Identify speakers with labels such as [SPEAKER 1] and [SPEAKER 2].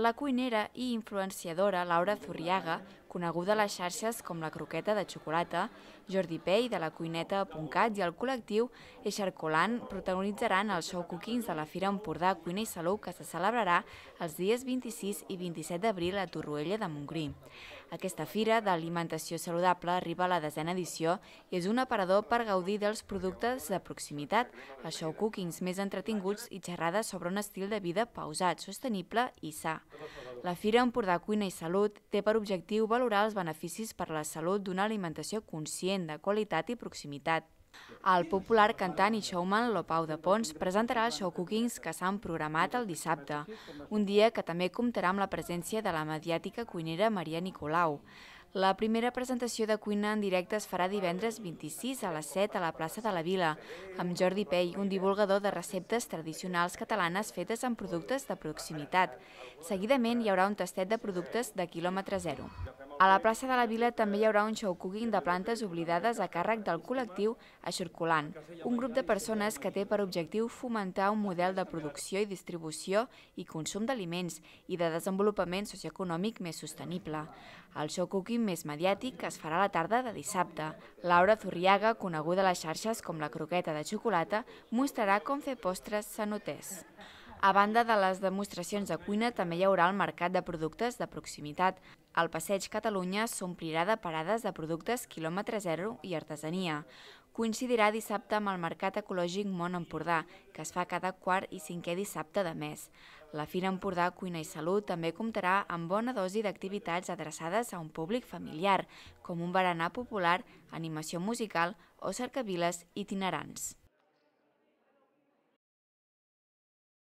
[SPEAKER 1] la cuinera i influenciadora Laura Zurriaga, coneguda a les xarxes com la croqueta de xocolata, Jordi Pei de la cuineta.cat i el col·lectiu Eixarcolant protagonitzaran el show Cookings de la Fira Empordà Cuina i Salut que se celebrarà els dies 26 i 27 d'abril a Torroella de Montgrí. Aquesta fira d'alimentació saludable arriba a la desena edició i és un aparador per gaudir dels productes de proximitat, els show cookings més entretinguts i xerrades sobre un estil de vida pausat, sostenible i sa. La Fira Empordà Cuina i Salut té per objectiu valorar els beneficis per a la salut d'una alimentació conscient, de qualitat i proximitat. El popular cantant i showman Lopau de Pons presentarà el show Cookings que s'han programat el dissabte, un dia que també comptarà amb la presència de la mediàtica cuinera Maria Nicolau. La primera presentació de cuina en directe es farà divendres 26 a les 7 a la plaça de la Vila, amb Jordi Pei, un divulgador de receptes tradicionals catalanes fetes amb productes de proximitat. Seguidament hi haurà un tastet de productes de quilòmetre zero. A la plaça de la Vila també hi haurà un show cooking de plantes oblidades a càrrec del col·lectiu Aixorcolant, un grup de persones que té per objectiu fomentar un model de producció i distribució i consum d'aliments i de desenvolupament socioeconòmic més sostenible. El show cooking més mediàtic es farà la tarda de dissabte. Laura Zurriaga, coneguda a les xarxes com la croqueta de xocolata, mostrarà com fer postres sanoters. A banda de les demostracions de cuina, també hi haurà el mercat de productes de proximitat. El Passeig Catalunya s'omplirà de parades de productes quilòmetre zero i artesania. Coincidirà dissabte amb el Mercat Ecològic Mont Empordà, que es fa cada quart i cinquè dissabte de mes. La Fira Empordà Cuina i Salut també comptarà amb bona dosi d'activitats adreçades a un públic familiar, com un berenar popular, animació musical o cercaviles itinerants.